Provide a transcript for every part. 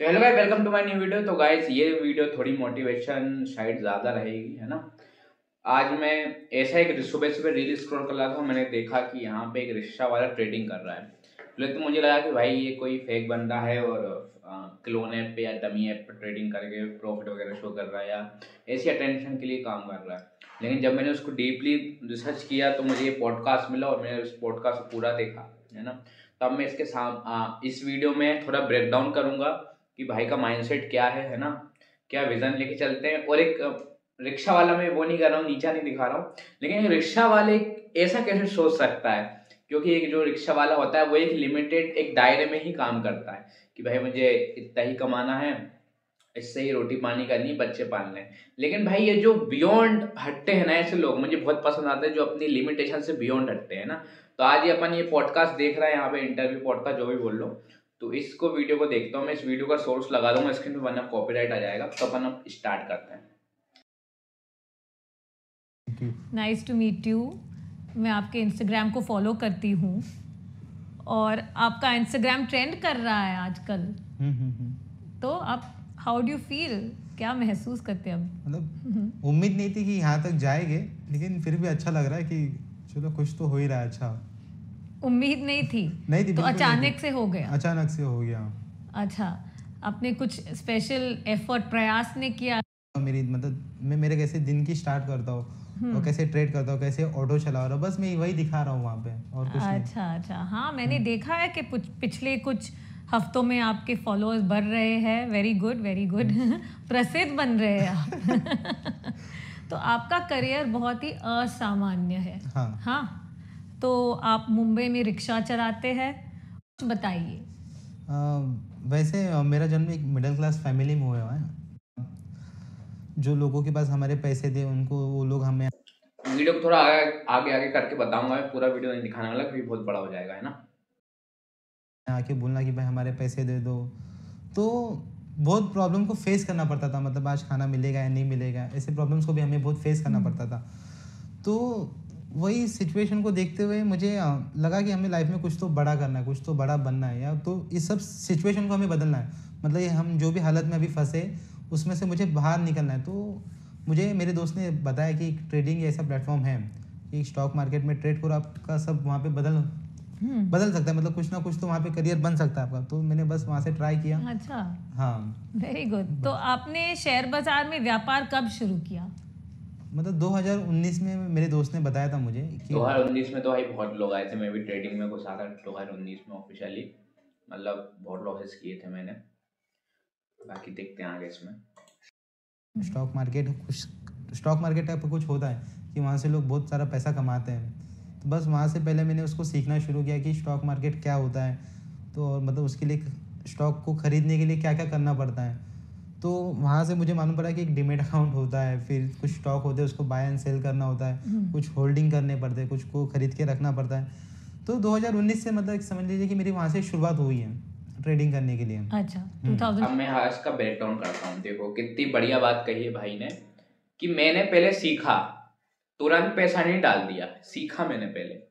तो hello guys welcome to my new video तो guys ये वीडियो थोड़ी मोटिवेशन शायद ज़्यादा रहेगी है ना? आज मैं ऐसा एक सुबह सुबह रील स्क्रॉल कर रहा था मैंने देखा कि यहाँ पे एक रिक्शा वाला ट्रेडिंग कर रहा है। पहले तो मुझे लगा कि भाई ये कोई फेक बंदा है और क्लोन ऐप पे या डमी ऐप पर ट्रेडिंग करके प्रॉफिट वगैरह शो कर रहा है या ऐसी अटेंशन के लिए काम कर रहा है। लेकिन जब मैंने उसको डीपली रिसर्च किया तो मुझे ये पॉडकास्ट मिला और मैंने उस पॉडकास्ट पूरा देखा है ना? तब मैं इसके साम आ, इस वीडियो में थोड़ा ब्रेक डाउन करूँगा। कि भाई का माइंडसेट क्या है है ना? क्या विजन लेके चलते हैं? और एक रिक्शा वाला मैं वो नहीं कर रहा हूँ, नीचा नहीं दिखा रहा हूँ, लेकिन रिक्शा वाले ऐसा कैसे सोच सकता है? क्योंकि एक जो रिक्शा वाला होता है, वो एक लिमिटेड एक दायरे में ही काम करता है कि भाई मुझे इतना ही कमाना है, इससे ही रोटी पानी करनी बच्चे पालने लेकिन भाई ये जो बियॉन्ड हटते हैं ना, ऐसे लोग मुझे बहुत पसंद आते हैं जो अपनी लिमिटेशन से बियॉन्ड हटते हैं ना। तो आज ये अपन ये पॉडकास्ट देख रहे हैं, यहाँ पे इंटरव्यू पॉडकास्ट जो भी बोल लो। तो इसको वीडियो को देखता हूँ मैं इस वीडियो का सोर्स लगा दूँगा स्क्रीन पे वरना कॉपीराइट आ जाएगा तो अपन अब स्टार्ट करते हैं। नाइस टू मीट यू मैं आपके इंस्टाग्राम को फॉलो करती हूँ। और आपका इंस्टाग्राम ट्रेंड कर रहा है आजकल। हम्म, हम्म, हम्म। तो आप हाउ डू फील क्या महसूस करते हैं अब? मतलब उम्मीद नहीं थी कि यहाँ तक जाएँगे लेकिन फिर भी अच्छा लग रहा है कि चलो कुछ तो हो ही रहा है अच्छा। उम्मीद नहीं थी। नहीं थी तो अचानक से हो गया। अचानक से हो गया। अच्छा आपने कुछ स्पेशल एफर्ट प्रयास ने किया? मेरी मतलब मैं मेरे कैसे दिन की स्टार्ट करता हूँ हम्म। और कैसे ट्रेड करता हूँ कैसे ऑटो चला रहा हूँ बस मैं वही दिखा रहा हूँ वहाँ पे और कुछ अच्छा नहीं। अच्छा हाँ मैंने हम्म। देखा है कि पिछले कुछ हफ्तों में आपके फॉलोअर्स बढ़ रहे हैं। वेरी गुड वेरी गुड प्रसिद्ध बन रहे हैं आप। तो आपका करियर बहुत ही असामान्य है। हाँ, हाँ? तो आप मुंबई में रिक्शा चलाते हैं? बताइए। वैसे मेरा जन्म एक मिडिल क्लास फैमिली में हुआ है। जो लोगों के पास हमारे पैसे थे उनको वो लोग हमें वीडियो को थोड़ा आगे आगे आगे करके बताऊँगा। मैं पूरा वीडियो नहीं दिखाने वाला क्योंकि बहुत बड़ा हो जाएगा है ना? आके बोलना कि भाई हमारे पैसे दे दो। तो बहुत प्रॉब्लम को फेस करना पड़ता था। मतलब आज खाना मिलेगा या नहीं मिलेगा ऐसे प्रॉब्लम्स को भी हमें बहुत फेस करना हम्म। पड़ता था। तो वही सिचुएशन को देखते हुए मुझे लगा कि हमें लाइफ में कुछ तो बड़ा करना है कुछ तो बड़ा बनना है या तो इस सब सिचुएशन को हमें बदलना है। मतलब ये हम जो भी हालत में अभी फंसे उसमें से मुझे बाहर निकलना है। तो मुझे मेरे दोस्त ने बताया कि ट्रेडिंग ऐसा प्लेटफॉर्म है कि स्टॉक मार्केट में ट्रेड करो आपका सब वहाँ पे बदल हम्म। बदल सकता है। मतलब कुछ ना कुछ तो वहाँ पे करियर बन सकता है आपका। तो मैंने बस वहाँ से ट्राई किया। अच्छा। हाँ। वेरी गुड तो आपने शेयर बाज़ार में व्यापार कब शुरू किया? मतलब 2019 में मेरे दोस्त ने बताया था मुझे कि 2019 में तो भाई बहुत लोग आए थे मैं भी ट्रेडिंग में घुसा था 2019 में ऑफिशियली मतलब बहुत लॉसेस किए थे मैंने। बाकी देखते हैं आगे इसमें। स्टॉक मार्केट कुछ स्टॉक मार्केट टाइप कुछ होता है कि वहाँ से लोग बहुत सारा पैसा कमाते हैं। तो बस वहाँ से पहले मैंने उसको सीखना शुरू किया कि स्टॉक मार्केट क्या होता है तो और मतलब उसके लिए स्टॉक को खरीदने के लिए क्या क्या करना पड़ता है। तो वहाँ से मुझे मालूम पड़ा कि एक डिमेट अकाउंट होता है फिर कुछ स्टॉक होते हैं उसको बाय एंड सेल करना होता है हम्म। कुछ होल्डिंग करने पड़ते हैं कुछ को खरीद के रखना पड़ता है तो 2019 से मतलब समझ लीजिए कि मेरी वहाँ से शुरुआत हुई है ट्रेडिंग करने के लिए अच्छा 2000 हम्म। अब मैं आज का ब्रेक डाउन करता हूँ देखो कितनी बढ़िया बात कही है भाई ने कि मैंने पहले सीखा तुरंत पैसा नहीं डाल दिया सीखा मैंने पहले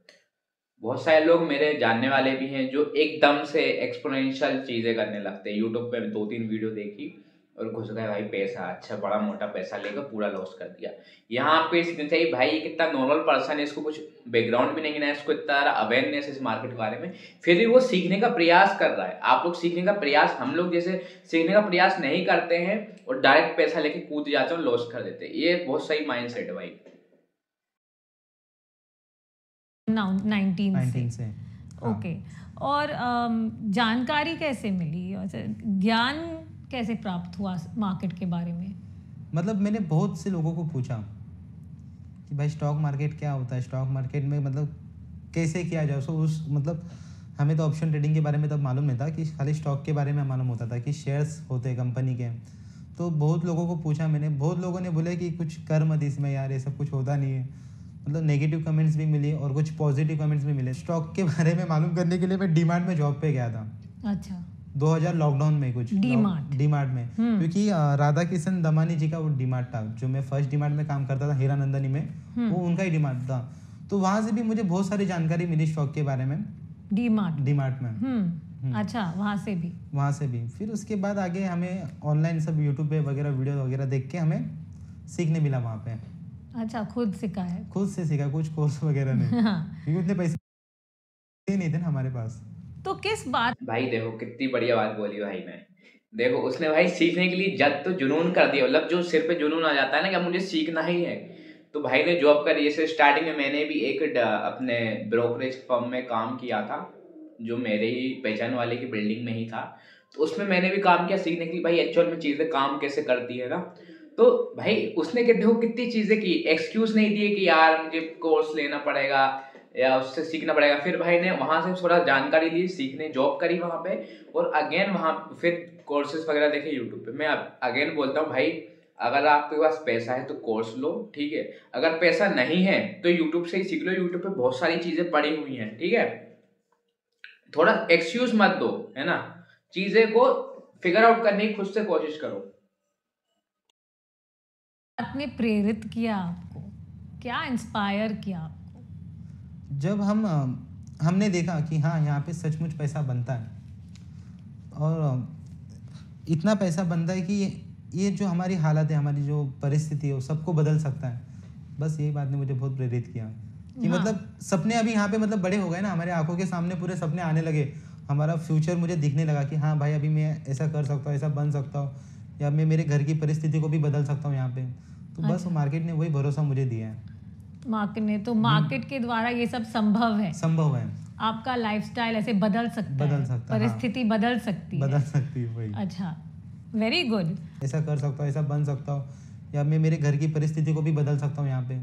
बहुत सारे लोग मेरे जानने वाले भी हैं जो एकदम से एक्सपोनेंशियल चीज़ें करने लगते हैं यूट्यूब पे दो तीन वीडियो देखी और घुस गए भाई पैसा अच्छा बड़ा मोटा पैसा लेकर पूरा लॉस कर दिया। यहाँ पे सीखना चाहिए भाई कितना नॉर्मल पर्सन है इसको कुछ बैकग्राउंड भी नहीं है इसको इतना अवेयरनेस इस मार्केट के बारे में। फिर भी वो सीखने का प्रयास कर रहा है। आप लोग सीखने का प्रयास हम लोग जैसे सीखने का प्रयास नहीं करते हैं और डायरेक्ट पैसा लेके कूद जाते हैं लॉस कर देते हैं। ये बहुत सही माइंड सेट है भाई। नाइनटीन से। ओके हाँ। और जानकारी कैसे मिली? ज्ञान कैसे प्राप्त हुआ मार्केट के बारे में? मतलब मैंने बहुत से लोगों को पूछा कि भाई स्टॉक मार्केट क्या होता है? स्टॉक मार्केट में मतलब कैसे किया जाए? सो उस मतलब हमें तो ऑप्शन ट्रेडिंग के बारे में तब मालूम नहीं था कि खाली स्टॉक के बारे में मालूम होता था कि शेयर्स होते हैं कंपनी के। तो बहुत लोगों को पूछा मैंने। बहुत लोगों ने बोले कि कुछ कर मत इसमें यार ये सब कुछ होता नहीं है। मतलब नेगेटिव कमेंट्स भी मिले और कुछ पॉजिटिव कमेंट्स भी मिले। स्टॉक के बारे में मालूम करने के लिए मैं डिमांड में जॉब पे गया था। अच्छा। 2000 लॉकडाउन में कुछ डीमार्ट डीमार्ट में। हम्म। क्योंकि राधा किशन दमानी जी का वो डीमार्ट था जो मैं फ़र्स्ट डीमार्ट में काम करता था हीरानंदनी में हम्म। वो उनका ही डीमार्ट था। तो वहाँ से भी मुझे बहुत सारी जानकारी मिली स्टॉक के बारे में। डीमार्ट डीमार्ट में। हम्म। हम्म। अच्छा वहाँ से भी। वहाँ से भी। फिर उसके बाद आगे हमें ऑनलाइन सब यूट्यूब पे वगैरह वीडियो वगैरह देख के हमें सीखने मिला वहाँ पे। अच्छा खुद सीखा है। खुद से सीखा कुछ कोर्स वगैरह नहीं। हाँ। क्योंकि उतने पैसे नहीं थे ना हमारे पास। तो किस बात भाई देखो, कितनी बढ़िया बात बोली भाई ने देखो, उसने भाई सीखने के लिए जद तो जुनून कर दिया मतलब जो सिर पे जुनून आ जाता है ना कि मुझे सीखना ही है। तो भाई ने जॉब करी, जैसे स्टार्टिंग में मैंने भी एक अपने ब्रोकरेज फर्म में काम किया था, जो मेरे ही पहचान वाले की बिल्डिंग में ही था। तो उसमें मैंने भी काम किया सीखने के लिए, भाई एक्चुअल में चीज़ें काम कैसे करती है ना। तो भाई उसने कि देखो, कितनी चीज़ें की एक्सक्यूज नहीं दिए कि यार मुझे कोर्स लेना पड़ेगा। या उससे सीखना पड़ेगा। फिर भाई ने वहाँ से थोड़ा जानकारी ली, सीखने जॉब करी वहाँ पे और अगेन वहाँ फिर कोर्सेज वगैरह देखे यूट्यूब पे। मैं अगेन बोलता हूँ, भाई, अगर आपके पास पैसा है तो कोर्स लो, ठीक है? अगर पैसा नहीं है तो यूट्यूब से ही सीख लो। यूट्यूब पे बहुत सारी चीज़ें पड़ी हुई हैं, ठीक है? थोड़ा एक्सक्यूज मत दो, है ना? चीज़ें को फिगर आउट करने की खुद से कोशिश करो। आपने प्रेरित किया आपको, क्या इंस्पायर किया आपको जब हम हमने देखा कि हाँ यहाँ पे सचमुच पैसा बनता है और इतना पैसा बनता है कि ये ये जो हमारी हालत है हमारी जो परिस्थिति है वो सबको बदल सकता है बस यही बात ने मुझे बहुत प्रेरित किया कि हाँ। मतलब सपने अभी यहाँ पे मतलब बड़े हो गए ना हमारे आँखों के सामने पूरे सपने आने लगे हमारा फ्यूचर मुझे दिखने लगा कि हाँ भाई अभी मैं ऐसा कर सकता हूँ ऐसा बन सकता हूँ या मैं मेरे घर की परिस्थिति को भी बदल सकता हूँ यहाँ पे तो बस अच्छा। मार्केट ने वही भरोसा मुझे दिया है मार्केट ने तो मार्केट के द्वारा ये सब संभव है। संभव है। आपका लाइफस्टाइल ऐसे बदल सकता बदल है सकता है, हाँ। परिस्थिति बदल सकती बदल है सकती है वही। अच्छा वेरी गुड ऐसा कर सकता हूँ ऐसा बन सकता हूँ या मैं मेरे घर की परिस्थिति को भी बदल सकता हूँ यहाँ पे।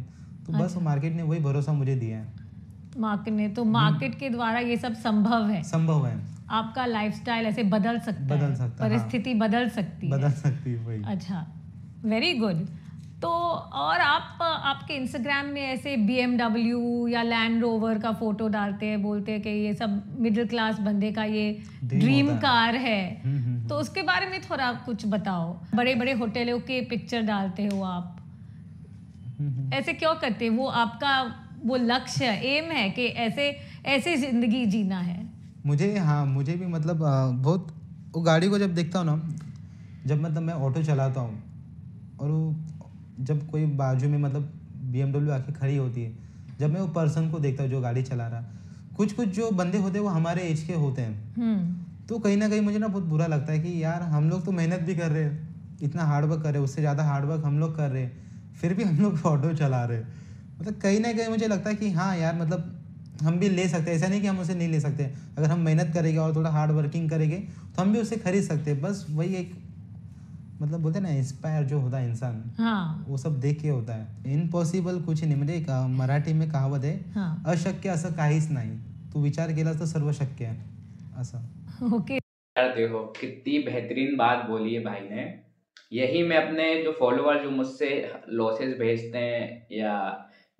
तो बस अच्छा। मार्केट ने वही भरोसा मुझे दिया है। मार्केट ने तो मार्केट के द्वारा ये सब संभव है। संभव है। आपका लाइफस्टाइल ऐसे बदल सकता बदल है। सकता हाँ। परिस्थिति बदल सकती है। बदल सकती है वही। अच्छा वेरी गुड तो और आप आपके इंस्टाग्राम में ऐसे बी या लैंड रोवर का फ़ोटो डालते हैं बोलते हैं कि ये सब मिडिल क्लास बंदे का ये ड्रीम कार है। हम्म, हम्म, तो उसके बारे में थोड़ा कुछ बताओ। बड़े बड़े होटलों के पिक्चर डालते हो आप। हम्म, हम्म। ऐसे क्यों करते हो? वो आपका वो लक्ष्य एम है कि ऐसे ऐसे ज़िंदगी जीना है। मुझे हाँ मुझे भी मतलब बहुत वो गाड़ी को जब देखता हूँ ना जब मतलब मैं ऑटो चलाता हूँ और वो जब कोई बाजू में मतलब बी एमडब्ल्यू आके खड़ी होती है जब मैं वो पर्सन को देखता हूँ जो गाड़ी चला रहा कुछ कुछ जो बंदे होते हैं वो हमारे एज के होते हैं। हम्म। तो कहीं ना कहीं मुझे ना बहुत बुरा लगता है कि यार हम लोग तो मेहनत भी कर रहे हैं इतना हार्ड वर्क कर रहे हैं उससे ज़्यादा हार्ड वर्क हम लोग कर रहे हैं फिर भी हम लोग ऑटो चला रहे हैं। मतलब कहीं ना कहीं मुझे लगता है कि हाँ यार मतलब हम भी ले सकते हैं ऐसा नहीं कि हम उसे नहीं ले सकते। अगर हम मेहनत करेंगे और थोड़ा हार्ड वर्किंग करेंगे तो हम भी उसे खरीद सकते हैं। बस वही एक मतलब बोलते ना इंस्पायर जो होता है इंसान हाँ। वो सब देख के होता है। इम्पॉसिबल कुछ नाही म्हणजे एक अं, मराठी में कहावत आहे हाँ। अशक्य असं काहीच नाही. तू विचार केलास तर सर्व शक्य आहे असं. ओके यार देखो कितनी बेहतरीन बात बोली है भाई ने। यही मैं अपने जो फॉलोअर जो मुझसे लॉसेस भेजते हैं या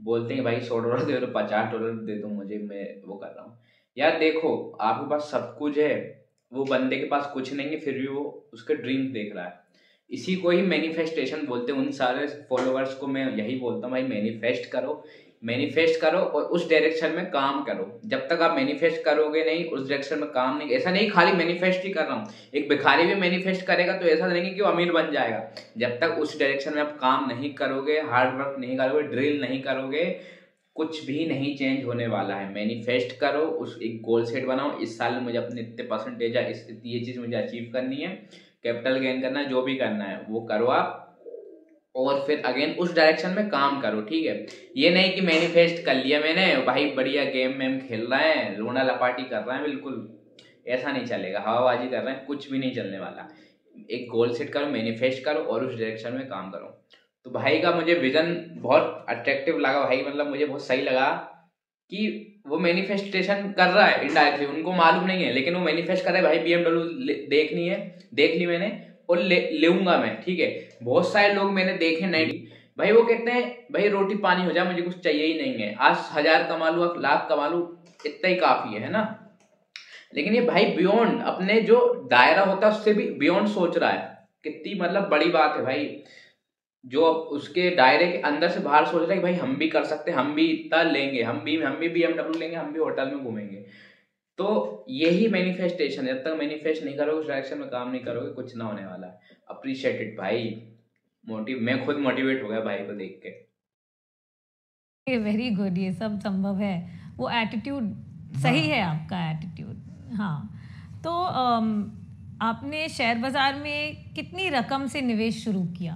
बोलते हैं भाई सौ डॉलर दे दो पचास डॉलर दे दो मुझे मैं वो कर रहा हूँ। यार देखो आपके पास सब कुछ है वो बंदे के पास कुछ नहीं है फिर भी वो उसके ड्रीम्स देख रहा है। इसी को ही मैनिफेस्टेशन बोलते हैं। उन सारे फॉलोअर्स को मैं यही बोलता हूँ, भाई मैनिफेस्ट करो। मैनिफेस्ट करो और उस डायरेक्शन में काम करो। जब तक आप मैनिफेस्ट करोगे नहीं, उस डायरेक्शन में काम नहीं, ऐसा नहीं खाली मैनिफेस्ट ही कर रहा हूँ। एक भिखारी भी मैनिफेस्ट करेगा तो ऐसा नहीं कि वो अमीर बन जाएगा। जब तक उस डायरेक्शन में आप काम नहीं करोगे हार्ड वर्क नहीं करोगे ड्रिल नहीं करोगे, कुछ भी नहीं चेंज होने वाला है। मैनिफेस्ट करो, उस एक गोल सेट बनाओ। इस साल में मुझे अपने इतने परसेंटेज है इस, ये चीज़ मुझे अचीव करनी है। कैपिटल गेन करना है, जो भी करना है, वो करो आप। और फिर अगेन उस डायरेक्शन में काम करो, ठीक है? ये नहीं कि मैनिफेस्ट कर लिया मैंने, भाई बढ़िया गेम वेम खेल रहे हैं लोना लपाटी कर रहे हैं, बिल्कुल। ऐसा नहीं चलेगा, हवाबाजी कर रहे हैं, कुछ भी नहीं चलने वाला। एक गोल सेट करो मैनिफेस्ट करो और उस डायरेक्शन में काम करो। तो भाई का मुझे विजन बहुत अट्रैक्टिव लगा, भाई मतलब मुझे बहुत सही लगा। कि वो मैनिफेस्टेशन कर रहा है इनडायरेक्टली उनको मालूम नहीं है, लेकिन वो मैनिफेस्ट कर रहा है, भाई बी देखनी है, देख ली मैंने, और ले, लूँगा मैं, ठीक है? बहुत सारे लोग मैंने देखे नहीं। भाई, वो कहते हैं, भाई, रोटी पानी हो जाए मुझे कुछ चाहिए ही नहीं है। आज हज़ार कमा लू लाख कमा लू, इतना ही काफ़ी है ना? लेकिन ये भाई बियॉन्ड अपने जो दायरा होता है, उससे भी बियॉन्ड सोच रहा है। कितनी मतलब बड़ी बात है भाई। जो उसके दायरे के अंदर से बाहर सोच रहे है कि भाई हम भी कर सकते हैं हम भी इतना लेंगे हम भी हम भी बी एमडब्ल्यू लेंगे हम भी होटल में घूमेंगे। तो यही मैनिफेस्टेशन जब तक मैनिफेस्ट नहीं करोगे उस डायरेक्शन में काम नहीं करोगे कुछ ना होने वाला है। अप्रिशिएटेड भाई। मोटिव मैं खुद मोटिवेट हो गया भाई को देख के। वेरी गुड ये सब संभव है। वो एटीट्यूड सही है। आपका एटीट्यूड हाँ। तो आपने शेयर बाज़ार में कितनी रकम से निवेश शुरू किया?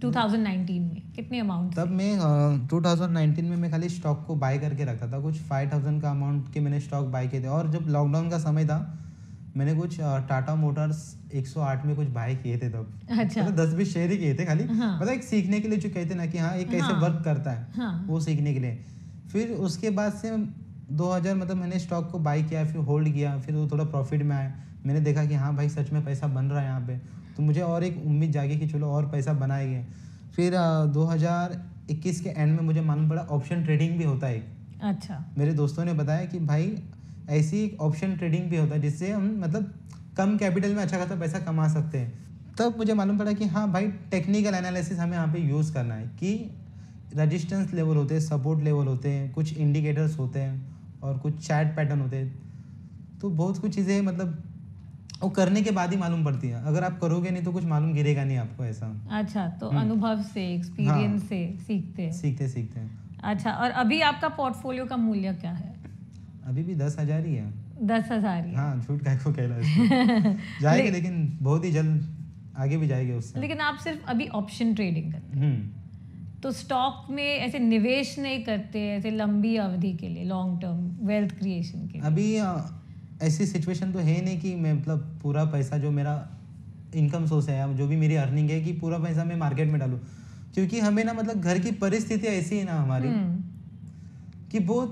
2019 में कितने अमाउंट तब मैं uh, 2019 में मैं खाली स्टॉक को बाय करके रखा था। कुछ 5000 का अमाउंट के मैंने स्टॉक बाय किए थे। और जब लॉकडाउन का समय था मैंने कुछ टाटा मोटर्स 108 में कुछ बाय किए थे तब। अच्छा। मतलब दस बीस शेयर ही किए थे खाली। हाँ। मतलब एक सीखने के लिए जो कहते ना कि हाँ ये कैसे हाँ। वर्क करता है हाँ। वो सीखने के लिए। फिर उसके बाद से 2000 मतलब मैंने स्टॉक को बाय किया फिर होल्ड किया फिर वो थोड़ा प्रॉफिट में आया। मैंने देखा कि हाँ भाई सच में पैसा बन रहा है यहाँ पे। तो मुझे और एक उम्मीद जागी कि चलो और पैसा बनाएँगे। फिर दो हज़ार इक्कीस के एंड में मुझे मालूम पड़ा ऑप्शन ट्रेडिंग भी होता है अच्छा। मेरे दोस्तों ने बताया कि भाई ऐसी एक ऑप्शन ट्रेडिंग भी होता है जिससे हम मतलब कम कैपिटल में अच्छा खासा पैसा कमा सकते हैं। तब मुझे मालूम पड़ा कि हाँ भाई टेक्निकल एनालिसिस हमें यहाँ पे यूज़ करना है कि रजिस्टेंस लेवल होते हैं सपोर्ट लेवल होते हैं कुछ इंडिकेटर्स होते हैं और कुछ चैट पैटर्न होते हैं। तो बहुत कुछ चीज़ें मतलब वो करने के बाद ही मालूम पड़ती है। अगर आप करोगे नहीं तो कुछ मालूम गिरेगा नहीं आपको ऐसा। अच्छा तो हम्म। अनुभव से एक्सपीरियंस हाँ। से सीखते हैं। सीखते सीखते हैं। अच्छा और अभी आपका पोर्टफोलियो का मूल्य क्या है? अभी भी दस हज़ार ही है। दस हज़ार ही हाँ। झूठ काय को इसको। जाएगी लेकिन बहुत ही जल्द आगे भी जाएगी उससे। लेकिन आप सिर्फ़ अभी ऑप्शन ट्रेडिंग करते हम्म। हैं तो स्टॉक में ऐसे निवेश नहीं करते ऐसे लंबी अवधि के लिए लॉन्ग टर्म वेल्थ क्रिएशन के लिए। अभी ऐसी सिचुएशन तो है नहीं कि मैं मतलब पूरा पैसा जो मेरा इनकम सोर्स है या जो भी मेरी अर्निंग है कि पूरा पैसा मैं मार्केट में डालूं। क्योंकि हमें ना मतलब घर की परिस्थिति ऐसी है ना हमारी हम्म, कि वो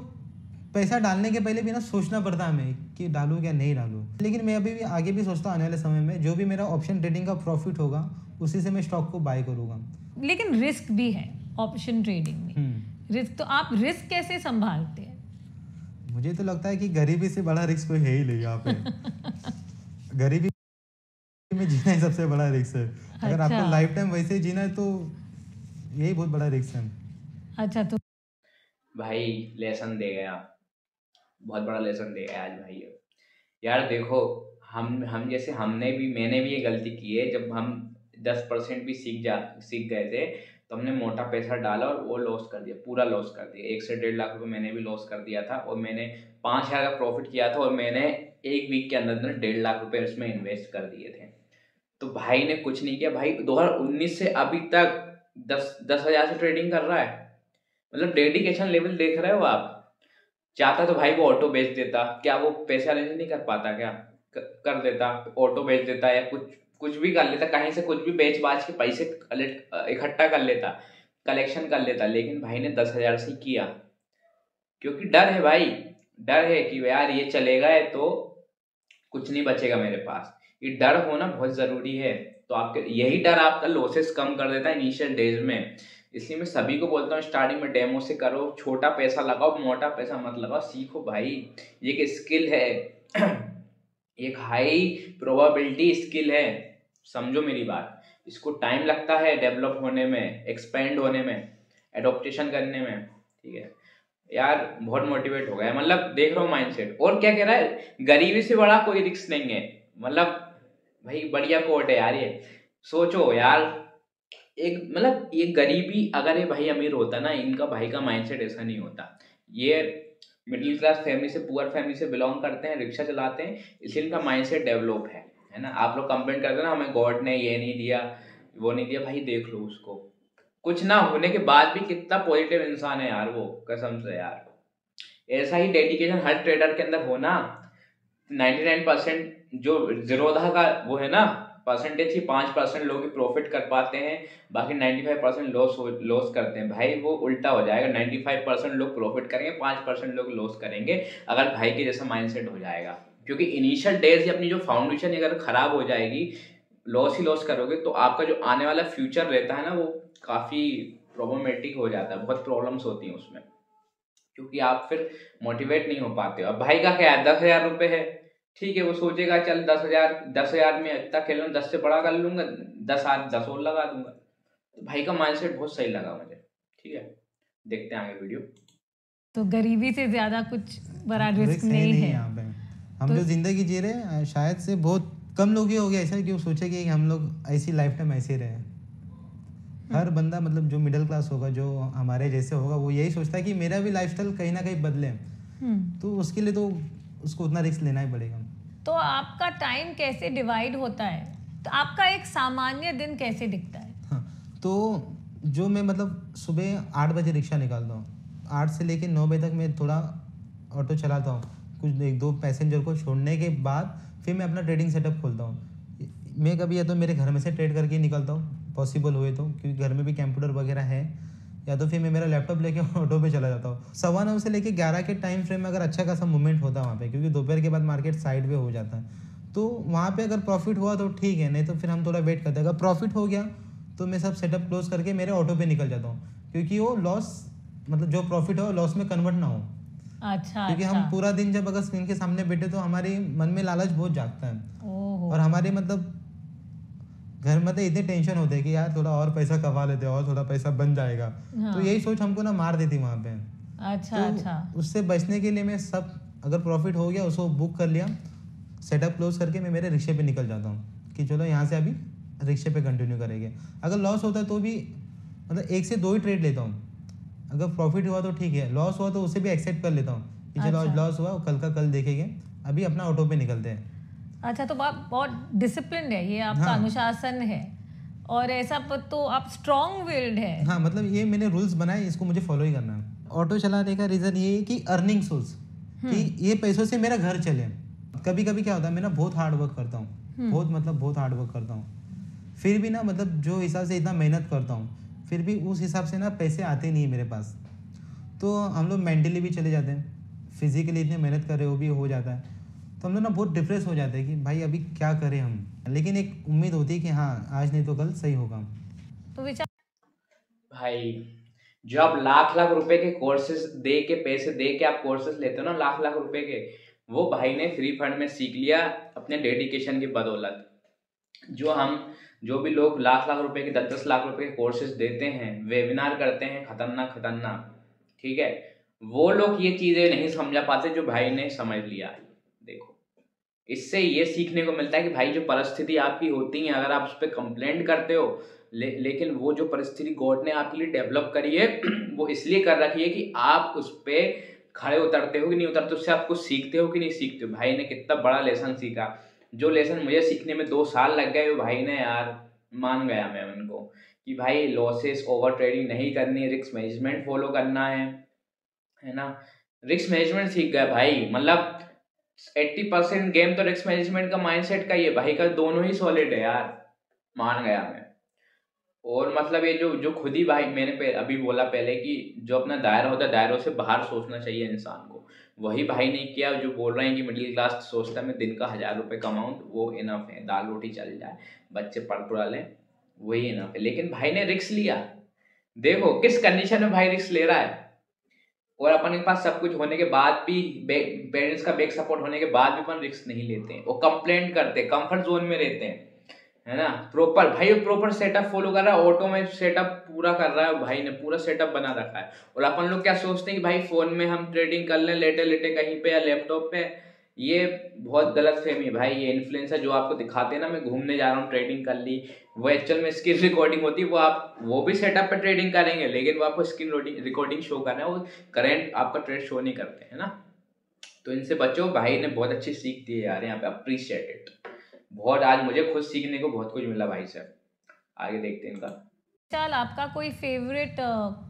पैसा डालने के पहले भी ना सोचना पड़ता है हमें कि डालूं या नहीं डालूं। लेकिन मैं अभी भी आगे भी सोचता हूँ आने वाले समय में जो भी मेरा ऑप्शन ट्रेडिंग का प्रॉफिट होगा उसी से मैं स्टॉक को बाय करूँगा। लेकिन रिस्क भी है ऑप्शन ट्रेडिंग में। हम्म। रिस्क तो आप रिस्क कैसे संभालते हैं? मुझे तो लगता है कि गरीबी से बड़ा रिस्क कोई है ही नहीं यहाँ पे। गरीबी में जीना ही सबसे बड़ा रिस्क है। अच्छा। अगर अच्छा। आपको लाइफ टाइम वैसे ही जीना है तो यही बहुत बड़ा रिस्क है। अच्छा तो भाई लेसन दे गया। बहुत बड़ा लेसन दे गया आज भाई। यार देखो हम हम जैसे हमने भी मैंने भी ये गलती की है। जब हम दस परसेंट भी सीख जा सीख गए थे हमने मोटा पैसा डाला और वो लॉस कर दिया, पूरा लॉस कर दिया। एक से डेढ़ लाख रुपए मैंने भी लॉस कर दिया था और मैंने पाँच हज़ार का प्रॉफिट किया था और मैंने एक वीक के अंदर अंदर डेढ़ लाख रुपए उसमें इन्वेस्ट कर दिए थे। तो भाई ने कुछ नहीं किया। भाई 2019 से अभी तक दस दस हज़ार से ट्रेडिंग कर रहा है। मतलब डेडिकेशन लेवल देख रहे हो आप? चाहता तो भाई वो ऑटो बेच देता। क्या वो पैसे अरेंज नहीं कर पाता क्या? कर देता ऑटो बेच देता या कुछ कुछ भी कर लेता, कहीं से कुछ भी बेच बाच के पैसे कलेक्ट, इकट्ठा कर लेता, कलेक्शन कर लेता, लेकिन भाई ने दस हज़ार से किया। क्योंकि डर है भाई, डर है कि यार ये चलेगा तो कुछ नहीं बचेगा मेरे पास। ये डर होना बहुत ज़रूरी है। तो आपके, यही डर आपका लॉसेस कम कर देता है इनिशियल डेज़ में। इसलिए मैं सभी को बोलता हूँ स्टार्टिंग में डेमो से करो, छोटा पैसा लगाओ, मोटा पैसा मत लगाओ, सीखो भाई। ये एक स्किल है। एक हाई प्रोबेबिलिटी स्किल है। समझो मेरी बात। इसको टाइम लगता है डेवलप होने में एक्सपेंड होने में एडोप्टेशन करने में, ठीक है? यार, बहुत मोटिवेट हो गया। मतलब देख रहा हूँ माइंडसेट और क्या कह रहा है? गरीबी से बड़ा कोई रिक्स नहीं है। मतलब भाई, बढ़िया कोट है यार ये। सोचो यार, एक मतलब ये गरीबी, अगर ये भाई अमीर होता ना, इनका भाई का माइंडसेट ऐसा नहीं होता। ये मिडिल क्लास फैमिली से पुअर फैमिली से बिलोंग करते हैं रिक्शा चलाते हैं इसलिए इनका माइंडसेट डेवलप है है ना? आप लोग कंप्लेंट करते ना हमें गॉड ने ये नहीं दिया वो नहीं दिया भाई देख लो उसको। कुछ ना होने के बाद भी कितना पॉजिटिव इंसान है यार वो कसम से यार। ऐसा ही डेडिकेशन हर ट्रेडर के अंदर होना 99 परसेंट जो जीरोधा का वो है ना परसेंटेज ही पाँच परसेंट लोग प्रॉफिट कर पाते हैं, बाकी 95 परसेंट लॉस लॉस करते हैं। भाई, वो उल्टा हो जाएगा। 95 परसेंट लोग प्रॉफिट करेंगे, पाँच परसेंट लोग लॉस करेंगे, अगर भाई के जैसा माइंडसेट हो जाएगा। क्योंकि इनिशियल डेज़ अपनी जो फाउंडेशन अगर खराब हो जाएगी लॉस ही लॉस करोगे तो आपका जो आने वाला फ्यूचर रहता है ना, वो काफ़ी प्रॉब्लमेटिक हो जाता है। बहुत प्रॉब्लम्स होती हैं उसमें। क्योंकि आप फिर मोटिवेट नहीं हो पाते हो। अब भाई का क्या है? दस हज़ार रुपये है। ठीक है वो सोचेगा चल दस हज़ार दस हज़ार में इतना खेल लूँ दस से बड़ा कर लूँगा दस हाथ दस और लगा दूँगा। तो भाई का माइंडसेट बहुत सही लगा मुझे। ठीक है देखते हैं आगे वीडियो तो गरीबी से ज़्यादा कुछ बड़ा रिस्क रिस्क नहीं नहीं है। यहाँ पे। हम तो- जो ज़िंदगी जी रहे हैं शायद से बहुत कम लोग ही हो गए ऐसा कि वो सोचे कि हम लोग ऐसी लाइफ टाइम ऐसे रहे? हर बंदा मतलब जो मिडिल क्लास होगा जो हमारे जैसे होगा वो यही सोचता है कि मेरा भी लाइफस्टाइल कहीं ना कहीं बदले। हम्म। तो उसके लिए तो उसको उतना रिस्क लेना ही पड़ेगा। तो आपका टाइम कैसे डिवाइड होता है? तो आपका एक सामान्य दिन कैसे दिखता है? हाँ तो जो मैं मतलब सुबह आठ बजे रिक्शा निकालता हूँ। आठ से लेके नौ बजे तक मैं थोड़ा ऑटो चलाता हूँ। कुछ एक दो पैसेंजर को छोड़ने के बाद फिर मैं अपना ट्रेडिंग सेटअप खोलता हूँ। मैं कभी या तो मेरे घर में से ट्रेड करके निकलता हूँ। पॉसिबल हुए तो क्योंकि घर में भी कंप्यूटर वगैरह है। या तो फिर मैं मेरा लैपटॉप लेके ऑटो पे चला जाता हूँ। सवा नौ से लेके ग्यारह के टाइम फ्रेम में अगर अच्छा खासा मूवमेंट होता है वहाँ पे क्योंकि दोपहर के बाद मार्केट साइड पे हो जाता है। तो वहाँ पे अगर प्रॉफिट हुआ तो ठीक है नहीं तो फिर हम थोड़ा वेट करते हैं। अगर प्रॉफिट हो गया तो मैं सब सेटअप क्लोज करके मेरे ऑटो पे निकल जाता हूँ। क्योंकि वो लॉस मतलब जो प्रॉफिट हो लॉस में कन्वर्ट ना हो। अच्छा क्योंकि अच्छा। हम पूरा दिन जब अगर स्क्रीन के सामने बैठे तो हमारे मन में लालच बहुत जागता है। और हमारे मतलब घर में तो इतने टेंशन होते हैं कि यार थोड़ा और पैसा कमा लेते और थोड़ा पैसा बन जाएगा। हाँ। तो यही सोच हमको ना मार देती वहाँ पे। अच्छा तो अच्छा। उससे बचने के लिए मैं सब अगर प्रॉफिट हो गया उसको बुक कर लिया। सेटअप क्लोज करके मैं मेरे रिक्शे पे निकल जाता हूँ कि चलो यहाँ से अभी रिक्शे पे कंटिन्यू करेंगे। अगर लॉस होता है तो भी मतलब एक से दो ही ट्रेड लेता हूँ। अगर प्रॉफिट हुआ तो ठीक है लॉस हुआ तो उसे भी एक्सेप्ट कर लेता हूँ कि चलो आज अच्छा। लॉस हुआ कल का कल देखेंगे। अभी अपना ऑटो पे निकलते हैं। अच्छा तो आप बहुत डिसिप्लिन है ये आपका हाँ। अनुशासन है। और ऐसा तो आप स्ट्रॉन्ग विल्ड है। हाँ मतलब ये मैंने रूल्स बनाए इसको मुझे फॉलो ही करना है। ऑटो चलाने का रीज़न ये है कि अर्निंग सोर्स कि ये पैसों से मेरा घर चले। कभी कभी क्या होता है मैं ना बहुत हार्ड वर्क करता हूँ। बहुत मतलब बहुत हार्ड वर्क करता हूँ। फिर भी ना मतलब जो हिसाब से इतना मेहनत करता हूँ फिर भी उस हिसाब से ना पैसे आते नहीं है मेरे पास। तो हम लोग मेंटली भी चले जाते हैं। फिजिकली इतनी मेहनत कर रहे हो भी हो जाता है। तो हम लोग ना बहुत डिप्रेस हो जाते हैं कि भाई अभी क्या करें हम? लेकिन एक उम्मीद होती है कि हाँ आज नहीं तो कल सही होगा। तो विचार भाई जो आप लाख लाख रुपए के कोर्सेज दे के पैसे दे के आप कोर्सेज लेते हो ना लाख लाख रुपए के वो भाई ने फ्री फंड में सीख लिया अपने डेडिकेशन की बदौलत। जो हम जो भी लोग लाख लाख रुपए के दस दस लाख रुपए के कोर्सेज देते हैं वेबिनार करते हैं खतरनाक खतरनाक ठीक है? वो लोग ये चीज़ें नहीं समझा पाते जो भाई ने समझ लिया। देखो इससे ये सीखने को मिलता है कि भाई जो परिस्थिति आपकी होती है अगर आप उस पर कंप्लेंट करते हो ले, लेकिन वो जो परिस्थिति गॉड ने आपके लिए डेवलप करी है वो इसलिए कर रखी है कि आप उस पर खड़े उतरते हो कि नहीं उतरते उससे आप कुछ सीखते हो कि नहीं सीखते हो। भाई ने कितना बड़ा लेसन सीखा। जो लेसन मुझे सीखने में दो साल लग गए भाई ने यार मान गया मैं उनको कि भाई लॉसेस ओवर ट्रेडिंग नहीं करनी रिस्क मैनेजमेंट फॉलो करना है है ना? रिस्क मैनेजमेंट सीख गया भाई। मतलब एट्टी परसेंट गेम तो रिस्क मैनेजमेंट का माइंडसेट का ही है। भाई का दोनों ही सॉलिड है यार मान गया मैं। और मतलब ये जो जो खुद ही भाई मैंने पे, अभी बोला पहले कि जो अपना दायरा होता है दायरों से बाहर सोचना चाहिए इंसान को। वही भाई ने किया जो बोल रहे हैं कि मिडिल क्लास सोचता है मैं दिन का हज़ार रुपये कमाऊँ वो इनफ है। दाल रोटी चल जाए बच्चे पढ़ पढ़ा लें वही इनफ है। लेकिन भाई ने रिक्स लिया। देखो किस कंडीशन में भाई रिक्स ले रहा है? और अपन के पास सब कुछ होने के बाद भी पेरेंट्स का बैक सपोर्ट होने के बाद भी अपन रिस्क नहीं लेते हैं। वो कंप्लेंट करते हैं कंफर्ट जोन में रहते हैं, है ना? प्रॉपर भाई प्रॉपर सेटअप फॉलो कर रहा है ऑटो में सेटअप पूरा कर रहा है भाई ने पूरा सेटअप बना रखा है। और अपन लोग क्या सोचते हैं कि भाई फ़ोन में हम ट्रेडिंग कर लें लेटे लेटे कहीं पे या लैपटॉप पे ये बहुत गलत फहमी है भाई, ये इन्फ्लुएंसर जो आपको दिखाते हैं ना, मैं घूमने जा रहा हूँ ट्रेडिंग कर ली, वो एक्चुअल में स्क्रीन रिकॉर्डिंग होती है, वो आप, वो भी सेटअप पर ट्रेडिंग करेंगे, लेकिन वो आपको स्क्रीन रिकॉर्डिंग शो कर रहे हैं, वो करेंट आपका ट्रेड शो नहीं करते, है ना? तो इनसे बचो, भाई ने बहुत अच्छी सीख दी है यार, यहाँ पे अप्रिशिएट इट बहुत, आज मुझे खुद सीखने को बहुत कुछ मिला भाई से आगे देखते हैं इनका। चल, आपका कोई फेवरेट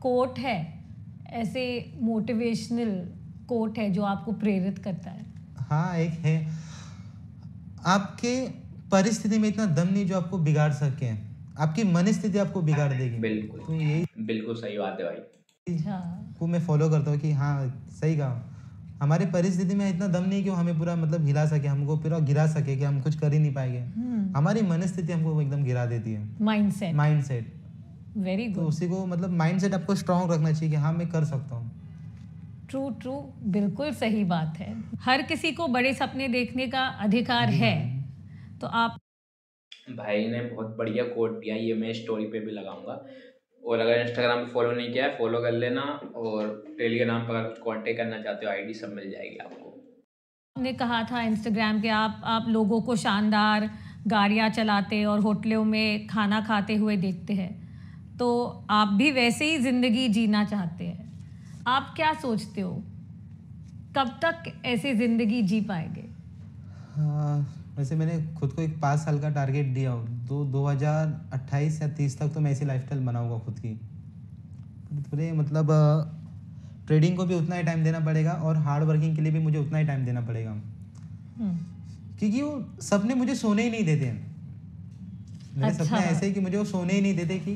कोट है? ऐसे मोटिवेशनल कोट है जो आपको प्रेरित करता है? हाँ एक है। आपके परिस्थिति में इतना दम नहीं जो आपको बिगाड़ सके। आपकी मनस्थिति आपको बिगाड़ देगी। बिल्कुल। तो यही बिल्कुल सही बात है भाई। अच्छा को मैं फॉलो करता हूँ कि हाँ सही कहा। हमारी परिस्थिति में इतना दम नहीं कि वो हमें पूरा मतलब हिला सके हमको पूरा गिरा सके कि हम कुछ कर ही नहीं पाएँगे। हम्म। हमारी मनस्थिति हमको एकदम गिरा देती है। माइंडसेट माइंड सेट वेरी तो गुड उसी को मतलब माइंड सेट आपको स्ट्रांग रखना चाहिए कि हाँ मैं कर सकता हूँ। ट्रू ट्रू बिल्कुल सही बात है। हर किसी को बड़े सपने देखने का अधिकार है। तो आप भाई ने बहुत बढ़िया कोट दिया ये मैं स्टोरी पे भी लगाऊँगा। और अगर इंस्टाग्राम पे फॉलो नहीं किया है फॉलो कर लेना और टेलीग्राम पर अगर कुछ कॉन्टेक्ट करना चाहते हो आईडी सब मिल जाएगी आपको। आपने कहा था इंस्टाग्राम के आप आप लोगों को शानदार गाड़ियाँ चलाते और होटलों में खाना खाते हुए देखते हैं। तो आप भी वैसे ही ज़िंदगी जीना चाहते हैं। आप क्या सोचते हो? कब तक ऐसी ज़िंदगी जी पाएँगे? हाँ, वैसे मैंने खुद को एक पाँच साल का टारगेट दिया हो। तो दो हज़ार अट्ठाईस या तीस तक तो मैं ऐसी लाइफस्टाइल बनाऊँगा खुद की। पूरे मतलब ट्रेडिंग को भी उतना ही टाइम देना पड़ेगा और हार्ड वर्किंग के लिए भी मुझे उतना ही टाइम देना पड़ेगा। हम्म, क्योंकि वो सपने मुझे सोने ही नहीं देते मेरे अच्छा। सपने ऐसे हैं कि मुझे वो सोने ही नहीं देते कि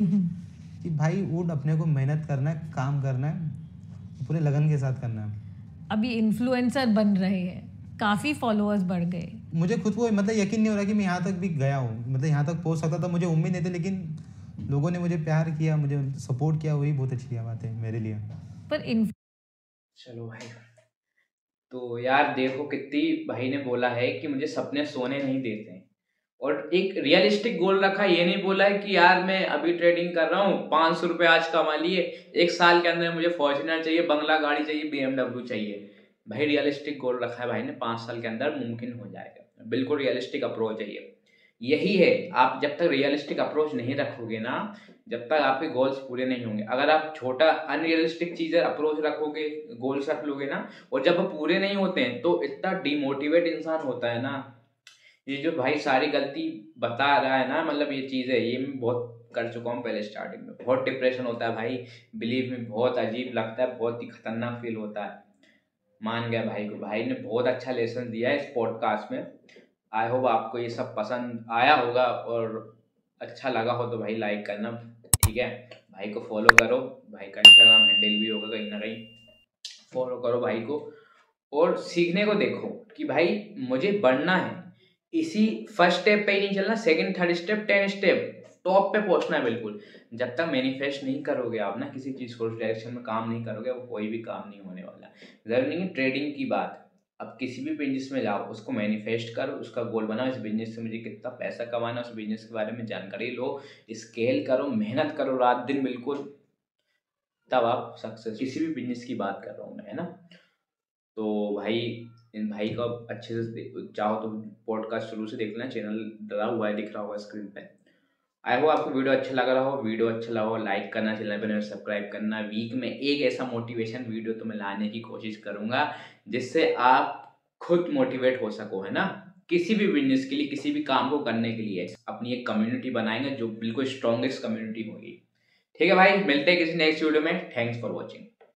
कि भाई उठ अपने को मेहनत करना है काम करना है पूरे लगन के साथ करना है। अभी इन्फ्लुएंसर बन रहे हैं। काफ़ी फॉलोअर्स बढ़ गए। मुझे खुद को मतलब यकीन नहीं हो रहा कि मैं यहाँ तक भी गया हूँ। मतलब यहाँ तक पहुँच सकता था मुझे उम्मीद नहीं थी लेकिन लोगों ने मुझे प्यार किया मुझे सपोर्ट किया वही बहुत अच्छी बात है मेरे लिए। पर इन चलो भाई। तो यार देखो कितनी भाई ने बोला है कि मुझे सपने सोने नहीं देते। हैं और एक रियलिस्टिक गोल रखा, ये नहीं बोला है कि यार मैं अभी ट्रेडिंग कर रहा हूँ, पाँच सौ रुपये आज कमा लिए, एक साल के अंदर मुझे फॉर्चुनर चाहिए, बंगला गाड़ी चाहिए बी चाहिए। भाई रियलिस्टिक गोल रखा है भाई ने, पाँच साल के अंदर मुमकिन हो जाएगा। बिल्कुल रियलिस्टिक अप्रोच है ये। यही है, आप जब तक रियलिस्टिक अप्रोच नहीं रखोगे ना, जब तक आपके गोल्स पूरे नहीं होंगे। अगर आप छोटा अनरियलिस्टिक चीज़ें अप्रोच रखोगे गोल्स रख लोगे ना, और जब वो पूरे नहीं होते हैं तो इतना डिमोटिवेट इंसान होता है ना ये जो भाई सारी गलती बता रहा है ना मतलब ये चीज़ है, ये मैं बहुत कर चुका हूँ पहले स्टार्टिंग में। बहुत डिप्रेशन होता है भाई बिलीव में बहुत अजीब लगता है, बहुत ही खतरनाक फील होता है। मान गया भाई को, भाई ने बहुत अच्छा लेसन दिया है इस पॉडकास्ट में। आई होप आपको ये सब पसंद आया होगा और अच्छा लगा हो तो भाई लाइक करना, ठीक है? भाई को फॉलो करो, भाई का इंस्टाग्राम हैंडल भी होगा कहीं ना कहीं। फॉलो करो भाई को और सीखने को देखो कि भाई मुझे बढ़ना है। इसी फ़र्स्ट स्टेप पे ही नहीं चलना second third step ten step top पे पहुँचना है बिल्कुल। जब तक मैनिफेस्ट नहीं करोगे आप ना, किसी चीज़ को, उस डायरेक्शन में काम नहीं करोगे, वो कोई भी काम नहीं होने वाला। ज़रूरी नहीं है ट्रेडिंग की बात, अब किसी भी बिज़नेस में जाओ, उसको मैनिफेस्ट करो, उसका गोल बनाओ, इस बिज़नेस से मुझे कितना पैसा कमाना उस बिज़नेस के बारे में जानकारी लो स्केल करो, मेहनत करो रात दिन बिल्कुल। तब आप सक्सेस किसी भी बिज़नेस की बात कर रहा हूँ मैं, है ना? तो भाई इन भाई को अच्छे से चाहो तो पॉडकास्ट शुरू से देख लेना चैनल डला हुआ है, दिख रहा होगा स्क्रीन पे। आई होप आपको वीडियो अच्छा लग रहा हो। वीडियो अच्छा लगा हो लाइक करना चैनल पर सब्सक्राइब करना। वीक में एक ऐसा मोटिवेशन वीडियो तो मैं लाने की कोशिश करूँगा, जिससे आप खुद मोटिवेट हो सको, है ना? किसी भी बिज़नेस के लिए, किसी भी काम को करने के लिए, अपनी एक कम्युनिटी बनाएँगे जो बिल्कुल स्ट्रॉन्गेस्ट कम्युनिटी होगी। ठीक है भाई, मिलते हैं किसी नेक्स्ट वीडियो में। Thanks for watching